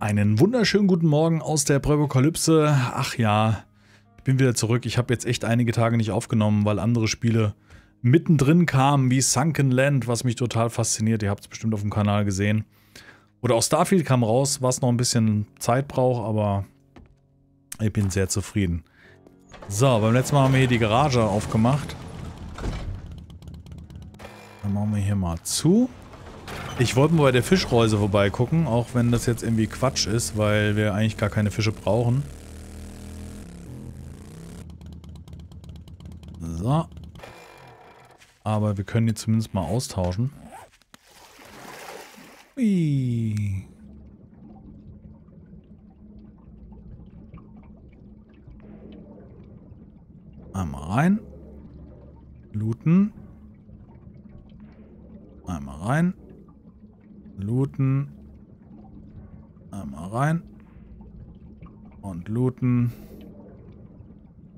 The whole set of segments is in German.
Einen wunderschönen guten Morgen aus der Präpokalypse. Ach ja, ich bin wieder zurück. Ich habe jetzt echt einige Tage nicht aufgenommen, weil andere Spiele mittendrin kamen, wie Sunken Land, was mich total fasziniert. Ihr habt es bestimmt auf dem Kanal gesehen. Oder auch Starfield kam raus, was noch ein bisschen Zeit braucht, aber ich bin sehr zufrieden. So, beim letzten Mal haben wir hier die Garage aufgemacht. Dann machen wir hier mal zu. Ich wollte mal bei der Fischreuse vorbeigucken, auch wenn das jetzt irgendwie Quatsch ist, weil wir eigentlich gar keine Fische brauchen. So. Aber wir können die zumindest mal austauschen. Ui. Einmal rein. Looten. Einmal rein. Looten. Einmal rein. Und looten.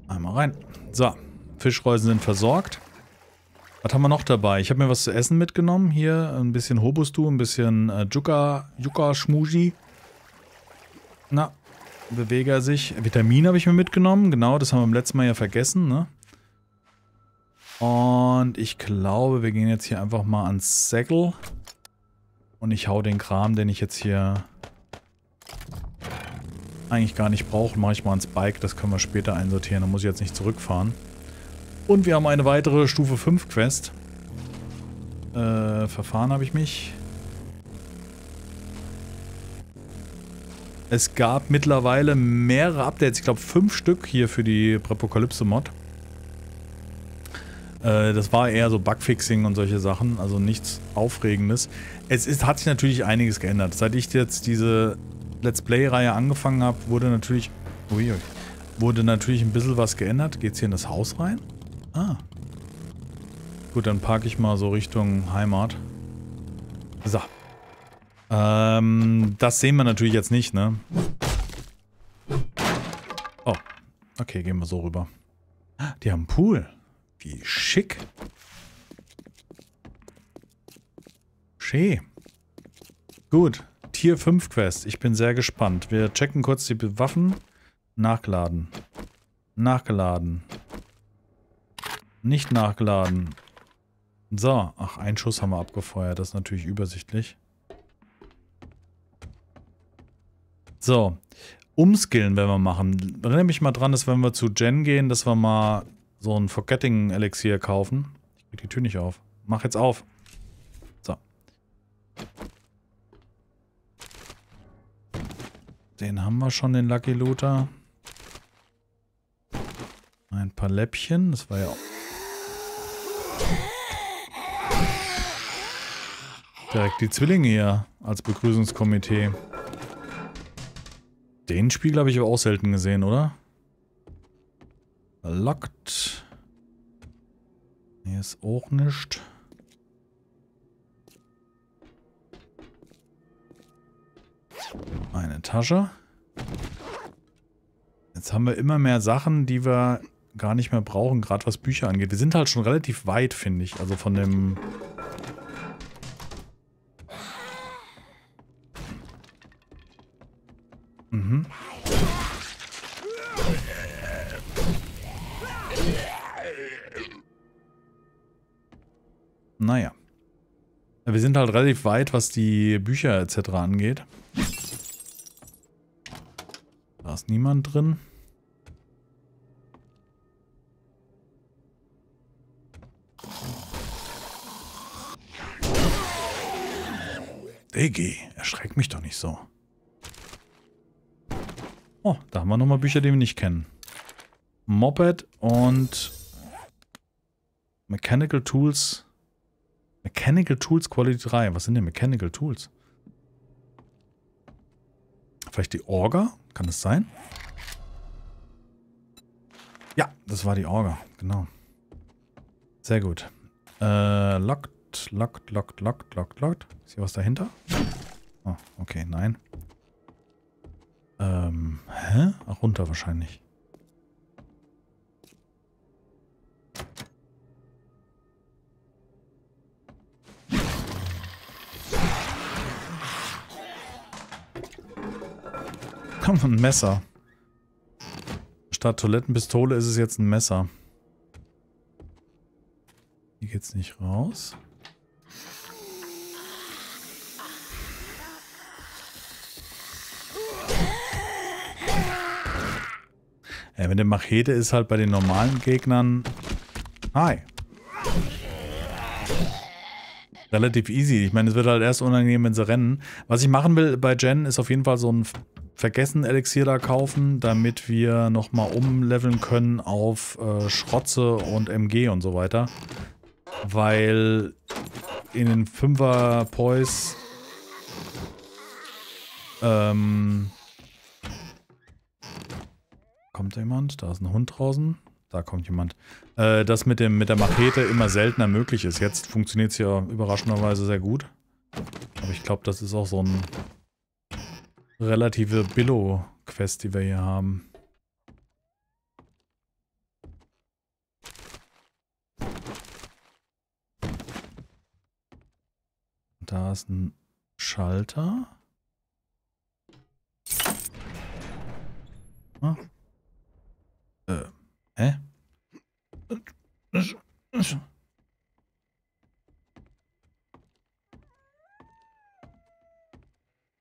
Einmal rein. So, Fischreusen sind versorgt. Was haben wir noch dabei? Ich habe mir was zu essen mitgenommen. Hier ein bisschen Hobustu, ein bisschen äh, Yucca Schmuji. Na, bewege er sich. Vitamin habe ich mir mitgenommen. Genau, das haben wir im letzten Mal ja vergessen, ne? Und ich glaube, wir gehen jetzt hier einfach mal ans Säckel. Und ich hau den Kram, den ich jetzt hier eigentlich gar nicht brauche, mache ich mal ans Bike. Das können wir später einsortieren. Da muss ich jetzt nicht zurückfahren. Und wir haben eine weitere Stufe 5 Quest. Äh, verfahren habe ich mich. Es gab mittlerweile mehrere Updates. Ich glaube fünf Stück hier für die Apokalypse-Mod. Äh, das war eher so Bugfixing und solche Sachen, also nichts Aufregendes. Es ist, hat sich natürlich einiges geändert. Seit ich jetzt diese Let's Play-Reihe angefangen habe, wurde natürlich, ui, wurde natürlich ein bisschen was geändert. Geht's hier in das Haus rein? Ah. Gut, dann parke ich mal so Richtung Heimat. So. Ähm, das sehen wir natürlich jetzt nicht, ne? Oh. Okay, gehen wir so rüber. Die haben einen Pool. Wie schick. Schee. Gut. Tier 5 Quest. Ich bin sehr gespannt. Wir checken kurz die Waffen. Nachgeladen. Nachgeladen. Nicht nachgeladen. So. Ach, einen Schuss haben wir abgefeuert. Das ist natürlich übersichtlich. So. Umskillen werden wir machen. Erinnere mich mal dran, dass wenn wir zu Jen gehen, dass wir mal so ein Forgetting-Elixier kaufen. Ich krieg die Tür nicht auf. Mach jetzt auf. So. Den haben wir schon, den Lucky Looter. Ein paar Läppchen. Das war ja auch... Direkt die Zwillinge hier als Begrüßungskomitee. Den Spiegel habe ich aber auch selten gesehen, oder? Locked. Hier ist auch nichts. Eine Tasche. Jetzt haben wir immer mehr Sachen, die wir gar nicht mehr brauchen, gerade was Bücher angeht. Wir sind halt schon relativ weit, finde ich. Also von dem... Wir sind halt relativ weit, was die Bücher etc. angeht. Da ist niemand drin. Diggi, erschreck mich doch nicht so. Oh, da haben wir nochmal Bücher, die wir nicht kennen. Moped und Mechanical Tools Mechanical Tools Quality 3. Was sind denn Mechanical Tools? Vielleicht die Orga? Kann das sein? Ja, das war die Orga. Genau. Sehr gut. Äh, locked, locked, locked, locked, locked, locked. Ist hier was dahinter? Oh, okay, nein. Ähm, hä? Ach, runter wahrscheinlich. Komm, ein Messer. Statt Toilettenpistole ist es jetzt ein Messer. Hier geht's nicht raus. Ja, mit der Machete ist halt bei den normalen Gegnern... Hi. Relativ easy. Ich meine, es wird halt erst unangenehm, wenn sie rennen. Was ich machen will bei Jen, ist auf jeden Fall so ein Vergessen-Elixier da kaufen, damit wir nochmal umleveln können auf äh, Schrotze und MG und so weiter. Weil in den 5er Pois ähm, Kommt da jemand? Da ist ein Hund draußen. Da kommt jemand. Äh, das mit, dem, mit der Machete immer seltener möglich ist. Jetzt funktioniert es ja überraschenderweise sehr gut. Aber ich glaube, das ist auch so ein relative Billo-Quest, die wir hier haben. Da ist ein Schalter. Ah. Äh, hä?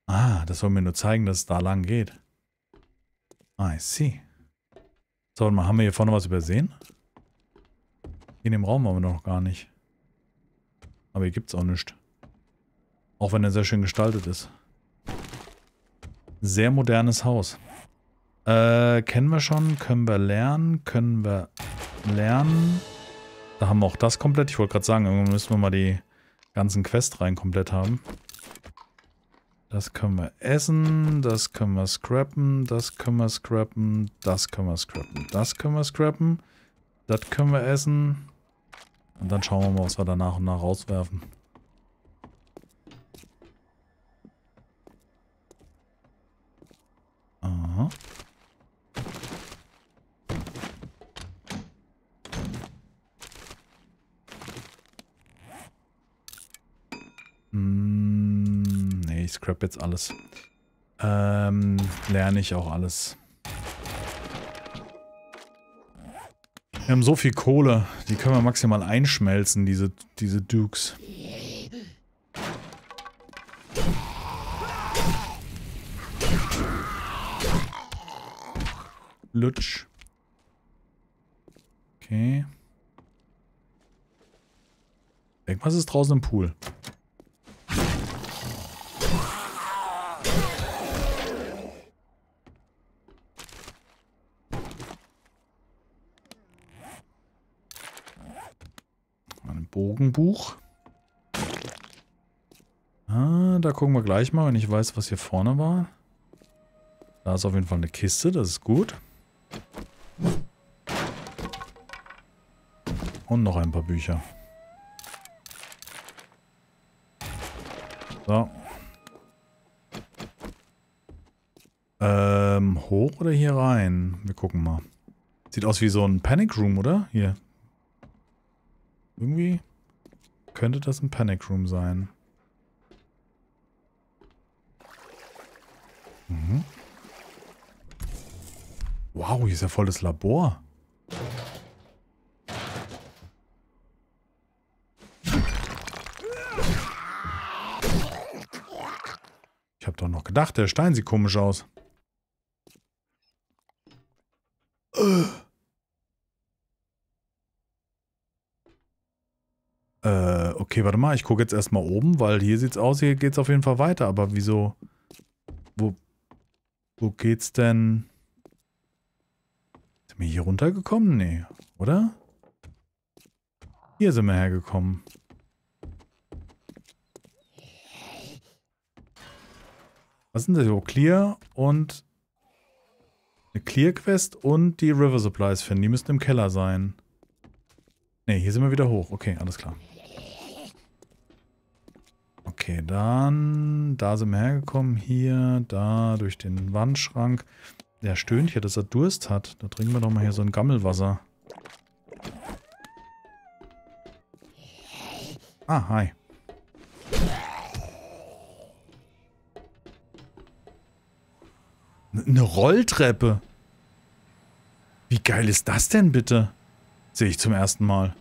Ah, das soll mir nur zeigen, dass es da lang geht. Ah, I see. So, mal, haben wir hier vorne was übersehen? In dem Raum haben wir noch gar nicht. Aber hier gibt es auch nichts. Auch wenn er sehr schön gestaltet ist. Sehr modernes Haus. Äh, kennen wir schon, können wir lernen, können wir lernen. Da haben wir auch das komplett. Ich wollte gerade sagen, irgendwann müssen wir mal die ganzen Quests rein komplett haben. Das können wir essen, das können wir scrappen, das können wir scrappen, das können wir scrappen, das können wir scrappen, das können wir essen. Und dann schauen wir mal, was wir da nach und nach rauswerfen. Aha. Scrap jetzt alles. Ähm, lerne ich auch alles. Wir haben so viel Kohle, die können wir maximal einschmelzen, diese, diese Dukes. Lutsch. Okay. Irgendwas ist draußen im Pool. Bogenbuch. Ah, da gucken wir gleich mal, wenn ich weiß, was hier vorne war. Da ist auf jeden Fall eine Kiste, das ist gut. Und noch ein paar Bücher. So. Ähm, hoch oder hier rein? Wir gucken mal. Sieht aus wie so ein Panic Room, oder? Hier, irgendwie könnte das ein Panic Room sein. Mhm. Wow, hier ist ja voll das Labor. Ich habe doch noch gedacht, der Stein sieht komisch aus. Ugh. Äh, okay, warte mal, ich gucke jetzt erstmal oben, weil hier sieht's aus, hier geht's auf jeden Fall weiter, aber wieso? Wo, wo geht's denn? Sind wir hier runtergekommen? Nee, oder? Hier sind wir hergekommen. Was sind das hier? Clear und eine Clear Quest und die River Supplies finden. Die müssten im Keller sein. Ne, hier sind wir wieder hoch. Okay, alles klar. Okay, dann, da sind wir hergekommen, hier, da, durch den Wandschrank. Der stöhnt hier, dass er Durst hat. Da trinken wir doch mal hier so ein Gammelwasser. Ah, hi. Eine Rolltreppe. Wie geil ist das denn bitte? Sehe ich zum ersten Mal.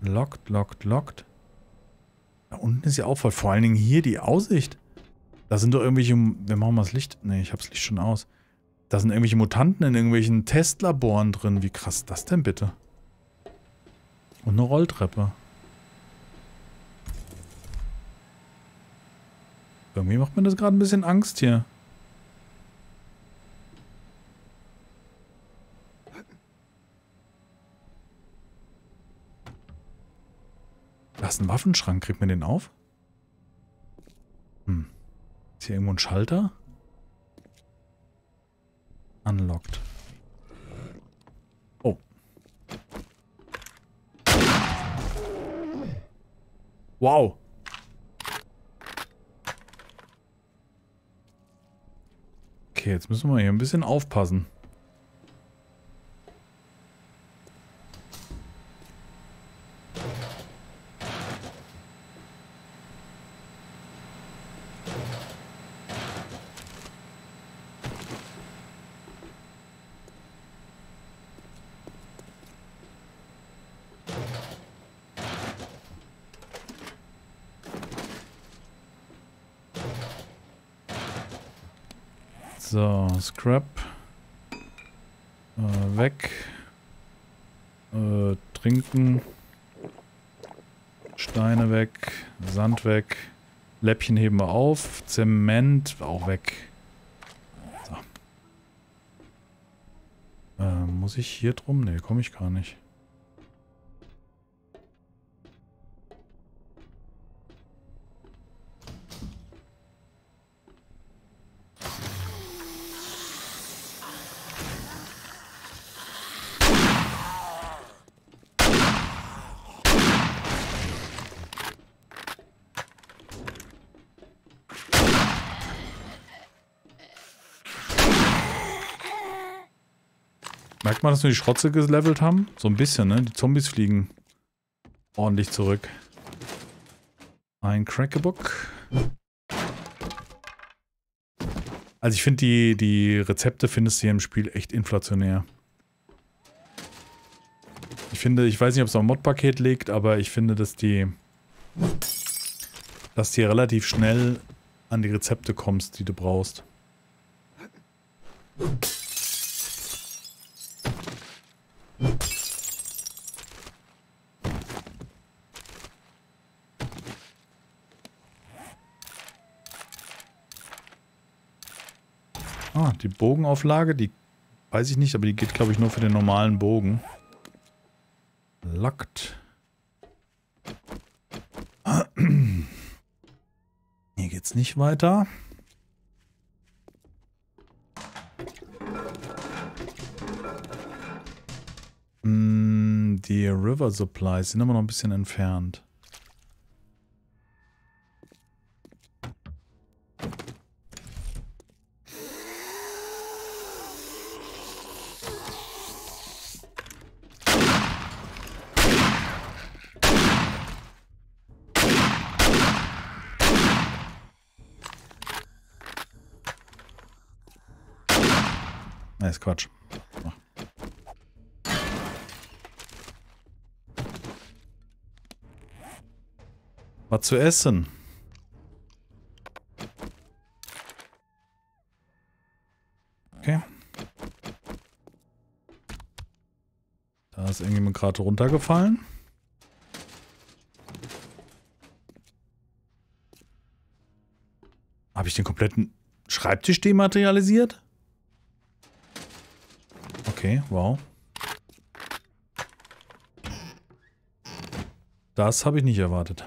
Lockt, lockt, lockt. Da unten ist ja auch voll. Vor allen Dingen hier die Aussicht. Da sind doch irgendwelche... Wir machen mal das Licht. Ne, ich habe das Licht schon aus. Da sind irgendwelche Mutanten in irgendwelchen Testlaboren drin. Wie krass ist das denn bitte? Und eine Rolltreppe. Irgendwie macht mir das gerade ein bisschen Angst hier. Da ist ein Waffenschrank. Kriegt man den auf? Hm. Ist hier irgendwo ein Schalter? Unlocked. Oh. Wow. Okay, jetzt müssen wir hier ein bisschen aufpassen. So, Scrap. Äh, weg. Äh, trinken. Steine weg. Sand weg. Läppchen heben wir auf. Zement auch weg. So. Äh, muss ich hier drum? Ne, komme ich gar nicht. Merkt man, dass wir die Schrotze gelevelt haben? So ein bisschen, ne? Die Zombies fliegen ordentlich zurück. Ein Crackebook. Also ich finde, die, die Rezepte findest du hier im Spiel echt inflationär. Ich finde, ich weiß nicht, ob es am Mod-Paket liegt, aber ich finde, dass die dass du relativ schnell an die Rezepte kommst, die du brauchst. Ah, die Bogenauflage, die weiß ich nicht, aber die geht, glaube ich, nur für den normalen Bogen. Locked. Hier geht's nicht weiter. Hm, die River Supplies sind aber noch ein bisschen entfernt. Ist Quatsch. Was zu essen? Okay. Da ist irgendjemand gerade runtergefallen. Habe ich den kompletten Schreibtisch dematerialisiert? Okay, wow. Das habe ich nicht erwartet.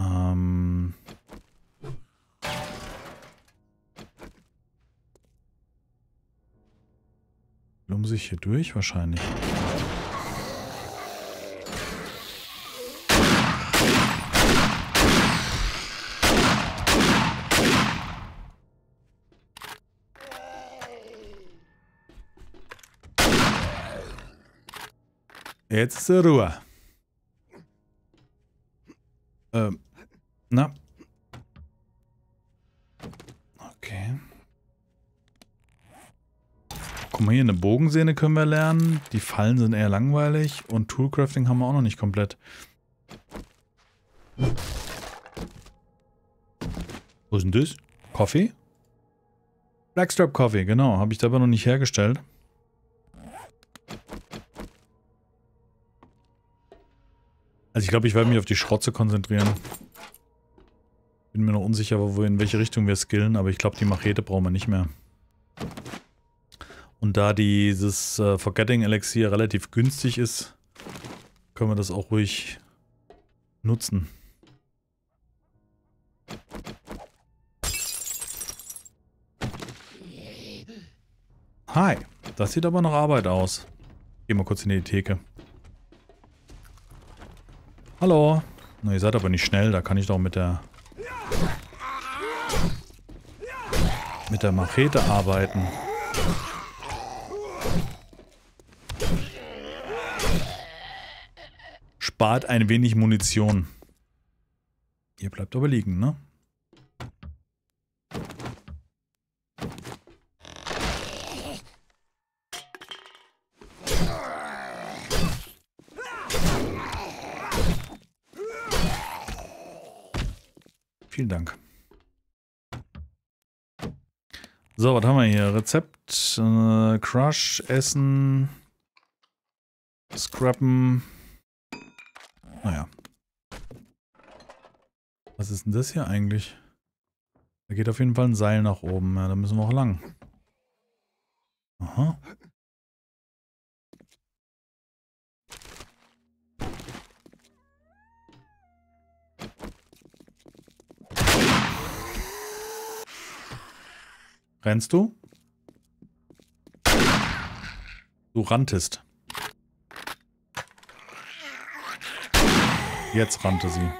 Ähm... Muss ich hier durch? Wahrscheinlich. Jetzt ist Ruhe. Ähm, na. Okay. Guck mal hier, eine Bogensehne können wir lernen. Die Fallen sind eher langweilig. Und Toolcrafting haben wir auch noch nicht komplett. Wo ist denn das? Coffee? Blackstrap Coffee, genau. Habe ich dabei noch nicht hergestellt. Also ich glaube, ich werde mich auf die Schrotze konzentrieren. Bin mir noch unsicher, wo in welche Richtung wir skillen, aber ich glaube, die Machete brauchen wir nicht mehr. Und da dieses äh, Forgetting Elixier relativ günstig ist, können wir das auch ruhig nutzen. Hi, das sieht aber nach Arbeit aus. Gehen wir kurz in die Theke. Hallo. Na, ihr seid aber nicht schnell, da kann ich doch mit der mit der Machete arbeiten. Spart ein wenig Munition. Ihr bleibt aber liegen, ne? Vielen Dank. So, was haben wir hier? Rezept, äh, Crush, Essen, Scrappen. Naja. Was ist denn das hier eigentlich? Da geht auf jeden Fall ein Seil nach oben. Ja, da müssen wir auch lang. Aha. Rennst du? Du ranntest. Jetzt rannte sie.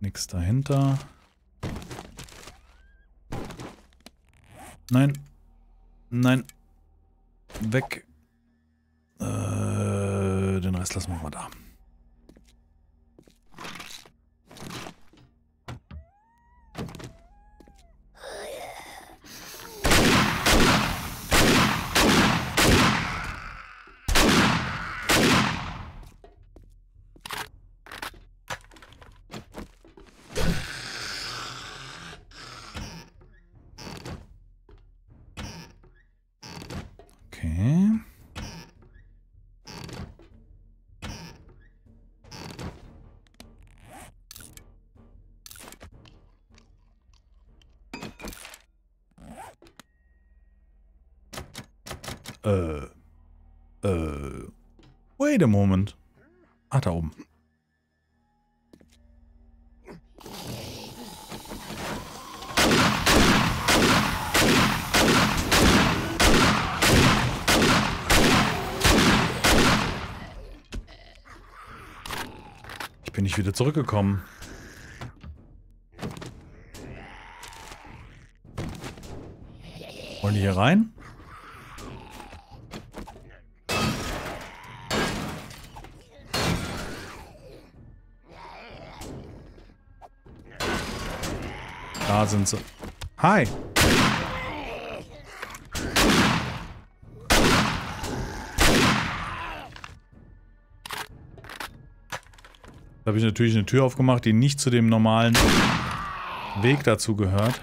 Nix dahinter. Nein. Nein. Weg. Äh, den Rest lassen wir mal da. Äh. Äh. Wait a moment. Ah, da oben. Ich bin nicht wieder zurückgekommen. Wollen die hier rein? Sind sie. Hi. Da habe ich natürlich eine Tür aufgemacht, die nicht zu dem normalen Weg dazu gehört.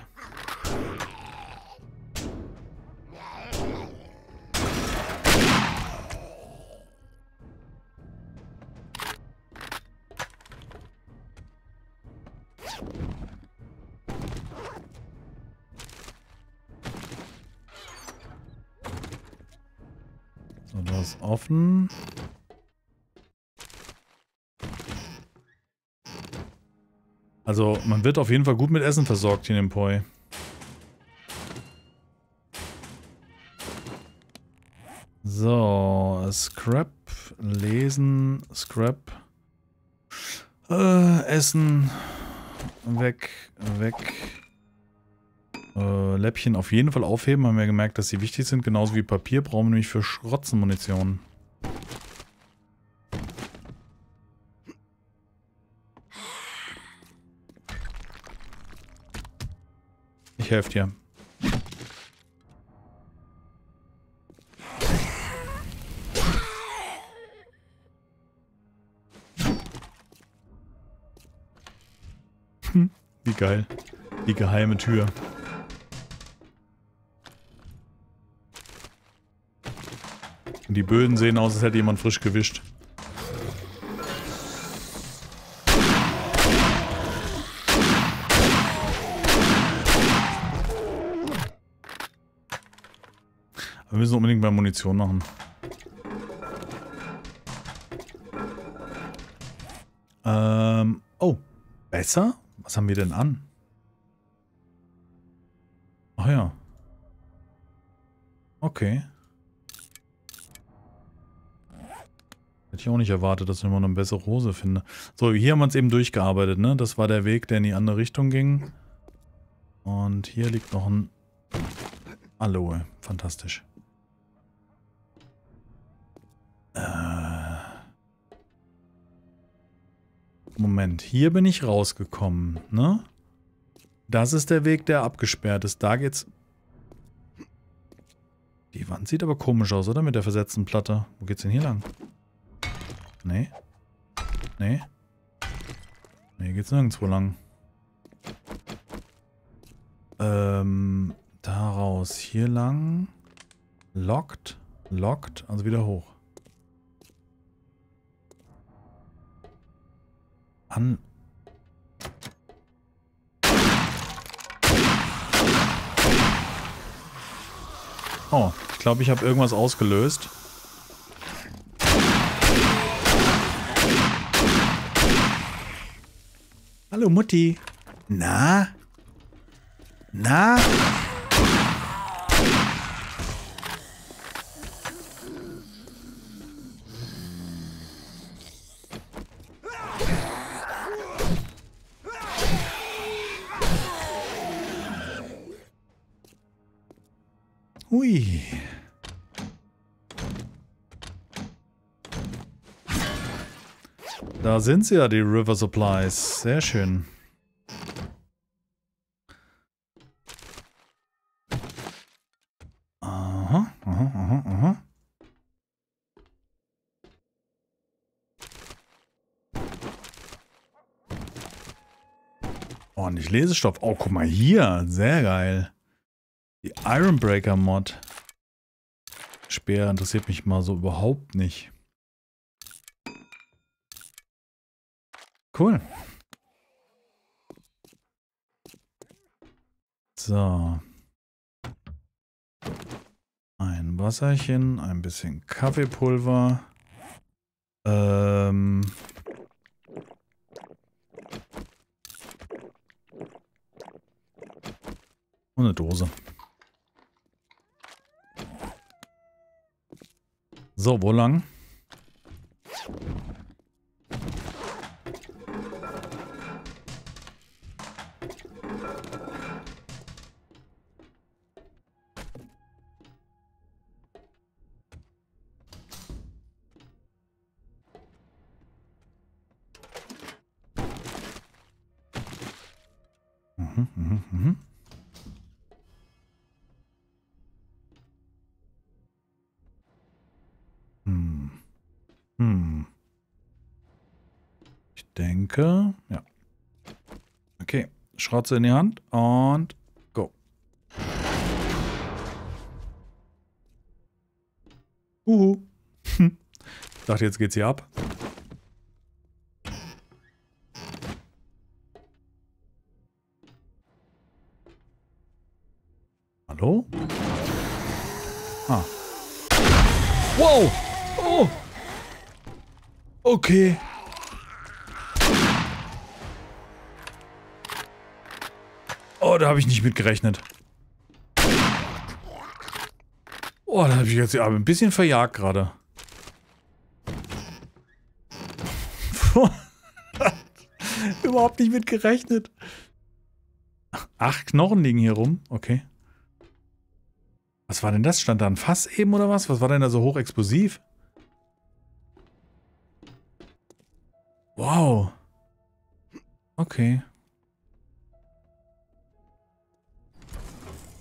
Also, man wird auf jeden Fall gut mit Essen versorgt hier in dem Poi. So, Scrap, lesen, Scrap, äh, Essen, weg, weg. Äh, Läppchen auf jeden Fall aufheben, haben wir gemerkt, dass sie wichtig sind. Genauso wie Papier brauchen wir nämlich für Schrotzenmunition. ich helfe dir. Hm, wie geil. Die geheime Tür. Und die Böden sehen aus, als hätte jemand frisch gewischt. Unbedingt mal Munition machen. Ähm, oh, besser? Was haben wir denn an? Ach ja. Okay. Hätte ich auch nicht erwartet, dass ich immer noch eine bessere Hose finde. So, hier haben wir uns eben durchgearbeitet, ne? Das war der Weg, der in die andere Richtung ging. Und hier liegt noch ein Aloe. Fantastisch. Moment, hier bin ich rausgekommen, ne? Das ist der Weg, der abgesperrt ist. Da geht's... Die Wand sieht aber komisch aus, oder? Mit der versetzten Platte. Wo geht's denn hier lang? Nee. Nee. Nee, geht's nirgendwo lang. Ähm, da raus. Hier lang. Locked. Locked. Also wieder hoch. An... Oh, ich glaube, ich habe irgendwas ausgelöst. Hallo Mutti. Na? Na? Sind sie ja, die River Supplies. Sehr schön. Aha, aha, aha, aha. Ordentlich Lesestoff. Oh, guck mal hier. Sehr geil. Die Ironbreaker Mod. Speer interessiert mich mal so überhaupt nicht. Cool. So. Ein Wasserchen, ein bisschen Kaffeepulver. Ähm. Und eine Dose. So, wo lang? Denke, ja. Okay, Schrotze in die Hand und go. Uhu. Ich dachte, jetzt geht's hier ab. Hallo? Ah. Wow! Oh! Okay. Habe ich nicht mit gerechnet. Oh, da habe ich jetzt aber ein bisschen verjagt gerade. Überhaupt nicht mit gerechnet. Acht Knochen liegen hier rum. Okay. Was war denn das? Stand da ein Fass eben oder was? Was war denn da so hochexplosiv? Wow. Okay.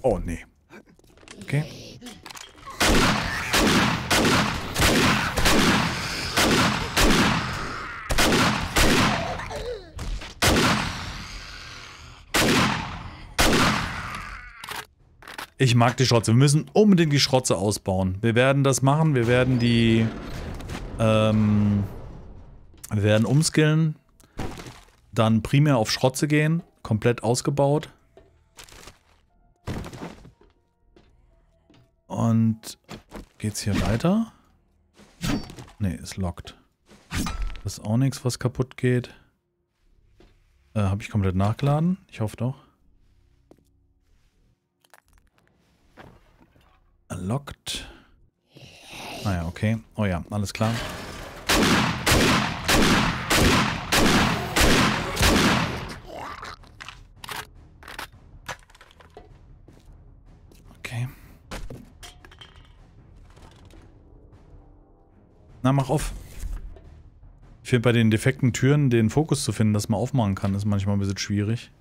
Oh, nee. Okay. Ich mag die Schrotze. Wir müssen unbedingt die Schrotze ausbauen. Wir werden das machen. Wir werden die... Ähm, wir werden umskillen. Dann primär auf Schrotze gehen. Komplett ausgebaut. Und geht's hier weiter? Ne, ist locked. Das ist auch nichts, was kaputt geht. Äh, Habe ich komplett nachgeladen? Ich hoffe doch. Locked. Naja, ah okay. Oh ja, alles klar. Na, mach auf. Ich finde bei den defekten Türen den Fokus zu finden, dass man aufmachen kann, ist manchmal ein bisschen schwierig.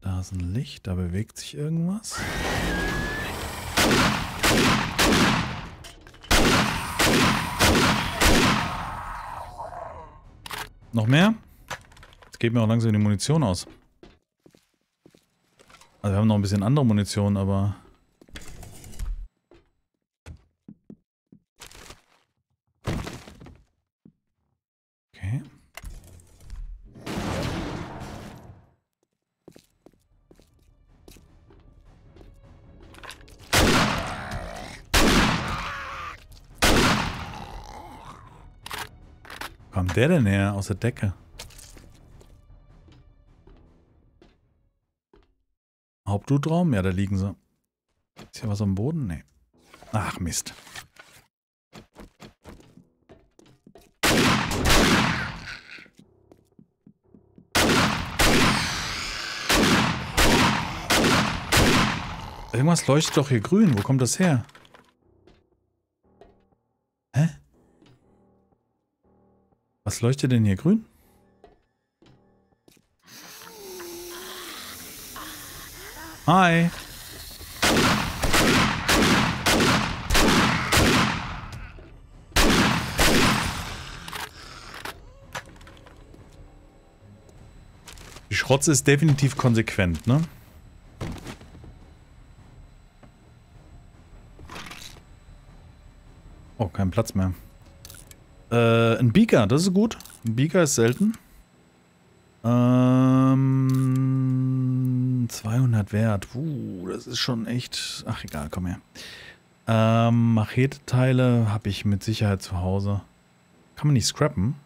Da ist ein Licht, da bewegt sich irgendwas. Noch mehr? Jetzt geht mir auch langsam die Munition aus. Also wir haben noch ein bisschen andere Munition, aber... der denn her? Aus der Decke. Hauptblutraum? Ja, da liegen sie. Ist hier was am Boden? Nee. Ach, Mist. Irgendwas leuchtet doch hier grün. Wo kommt das her? Was leuchtet denn hier grün? Hi. Die Schrotze ist definitiv konsequent, ne? Oh, kein Platz mehr. Äh, ein Beaker, das ist gut. Ein Beaker ist selten. Ähm, 200 Wert. Uh, das ist schon echt... Ach, egal, komm her. Ähm, Machete-Teile habe ich mit Sicherheit zu Hause. Kann man nicht scrappen?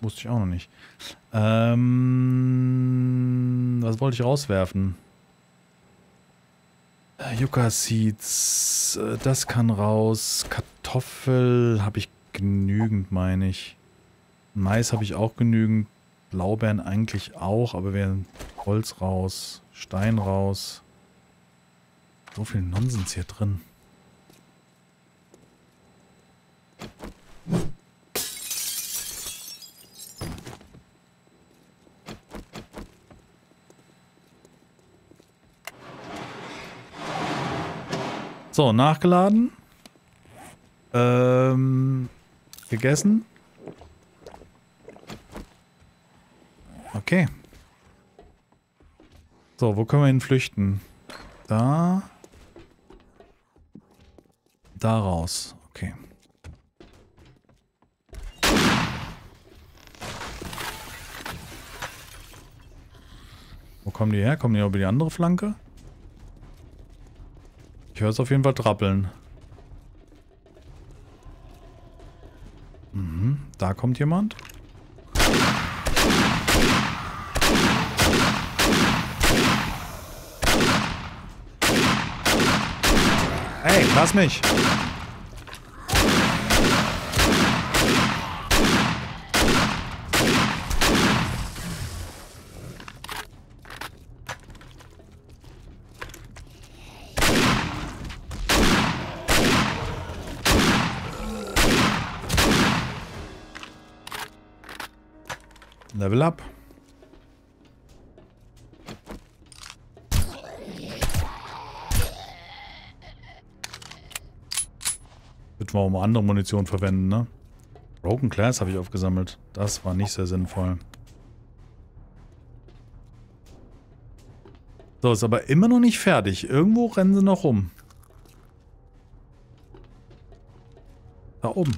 Wusste ich auch noch nicht. Ähm, was wollte ich rauswerfen? Äh, Yucca Seeds, äh, das kann raus. Kartoffel habe ich genügend, meine ich. Mais habe ich auch genügend. Blaubeeren eigentlich auch, aber wir Holz raus, Stein raus. So viel Nonsens hier drin. So, nachgeladen. Ähm, Gegessen? Okay. So, wo können wir hin flüchten? Da. Da raus. Okay. Wo kommen die her? Kommen die über die andere Flanke? Ich höre es auf jeden Fall trappeln. Mhm, da kommt jemand. Hey, lass mich! Wird wir auch mal andere Munition verwenden, ne? Broken Glass habe ich aufgesammelt. Das war nicht sehr sinnvoll. So, ist aber immer noch nicht fertig. Irgendwo rennen sie noch rum. Da oben.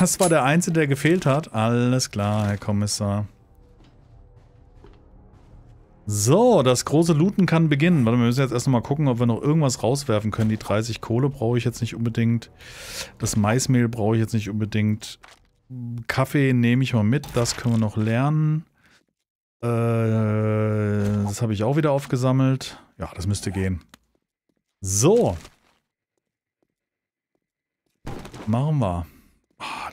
Das war der Einzige, der gefehlt hat. Alles klar, Herr Kommissar. So, das große Looten kann beginnen. Warte, wir müssen jetzt erst noch mal gucken, ob wir noch irgendwas rauswerfen können. Die 30 Kohle brauche ich jetzt nicht unbedingt. Das Maismehl brauche ich jetzt nicht unbedingt. Kaffee nehme ich mal mit. Das können wir noch lernen. Äh, das habe ich auch wieder aufgesammelt. Ja, das müsste gehen. So. Machen wir.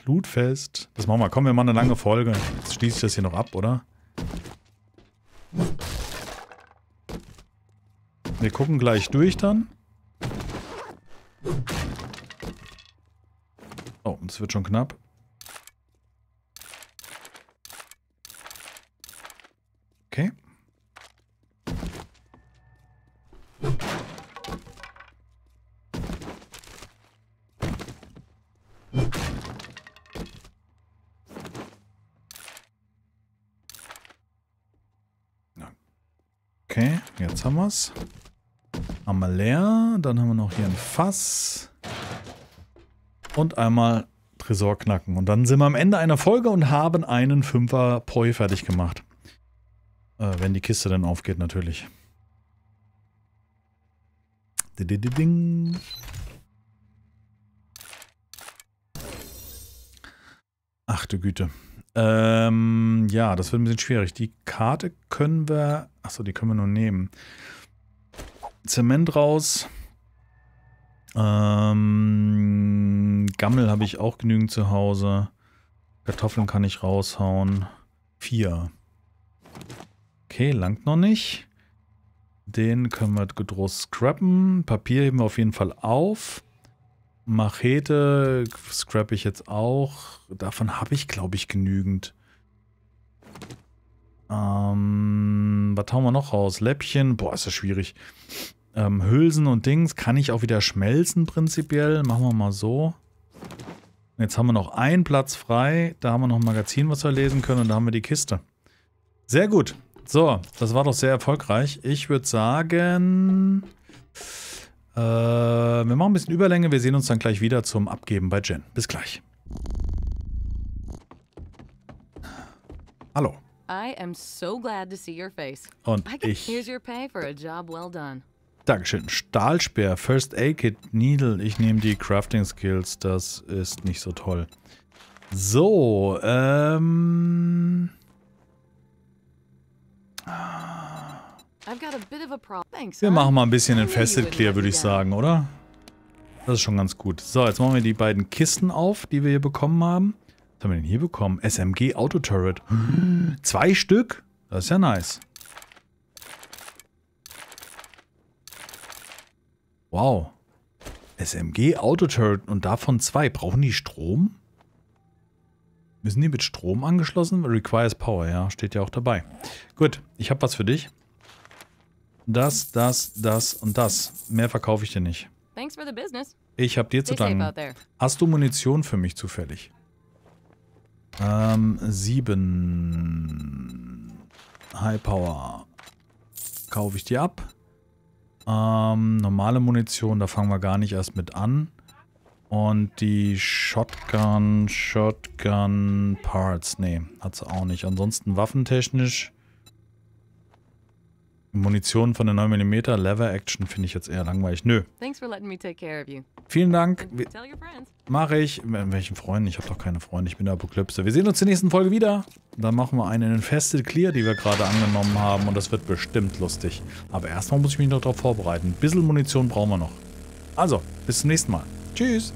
Lootfest. Das machen wir. Komm, wir machen eine lange Folge. Jetzt schließe ich das hier noch ab, oder? Wir gucken gleich durch dann. Oh, es wird schon knapp. Okay. Okay, jetzt haben wir es. Wir leer. Dann haben wir noch hier ein Fass. Und einmal Tresor knacken. Und dann sind wir am Ende einer Folge und haben einen Fünfer Poi fertig gemacht. Äh, wenn die Kiste dann aufgeht, natürlich. Ding. Ach du Güte. Ähm, ja, das wird ein bisschen schwierig. Die Karte können wir... Achso, die können wir nur nehmen. Zement raus. Ähm, Gammel habe ich auch genügend zu Hause. Kartoffeln kann ich raushauen. Vier. Okay, langt noch nicht. Den können wir getrost scrappen. Papier heben wir auf jeden Fall auf. Machete scrappe ich jetzt auch. Davon habe ich, glaube ich, genügend. Ähm, was hauen wir noch raus? Läppchen. Boah, ist das schwierig. Ähm, Hülsen und Dings kann ich auch wieder schmelzen prinzipiell. Machen wir mal so. Jetzt haben wir noch einen Platz frei. Da haben wir noch ein Magazin, was wir lesen können. Und da haben wir die Kiste. Sehr gut. So, das war doch sehr erfolgreich. Ich würde sagen... Äh, wir machen ein bisschen Überlänge. Wir sehen uns dann gleich wieder zum Abgeben bei Jen. Bis gleich. Hallo. I am so glad to see your face. Und ich. Here's your pay for a job well done. Dankeschön. Stahlspeer, First Aid Kit, Needle. Ich nehme die Crafting Skills. Das ist nicht so toll. So, ähm. I've Wir machen mal ein bisschen den wouldn't Clear, würde ich sagen, oder? Das ist schon ganz gut. So, jetzt machen wir die beiden Kisten auf, die wir hier bekommen haben. Was haben wir denn hier bekommen? SMG Auto Turret. Zwei Stück? Das ist ja nice. Wow. SMG Auto Turret und davon zwei. Brauchen die Strom? Müssen die mit Strom angeschlossen? Requires Power, ja, steht ja auch dabei. Gut, ich habe was für dich. Das, das, das und das. Mehr verkaufe ich dir nicht. Thanks for the business. Ich habe dir zu danken. Hast du Munition für mich zufällig? Ähm, sieben. High Power. Kaufe ich dir ab. Ähm, normale Munition, da fangen wir gar nicht erst mit an. Und die Shotgun, Shotgun Parts, nee, hat sie auch nicht. Ansonsten waffentechnisch. Munition von der 9mm, Lever Action finde ich jetzt eher langweilig. Nö. Thanks for letting me take care of you. Vielen Dank. Mache ich. Mit welchen Freunden? Ich habe doch keine Freunde. Ich bin der Apokalypse. Wir sehen uns in der nächsten Folge wieder. Dann machen wir einen Infested Clear, die wir gerade angenommen haben. Und das wird bestimmt lustig. Aber erstmal muss ich mich noch darauf vorbereiten. Ein bisschen Munition brauchen wir noch. Also, bis zum nächsten Mal. Tschüss.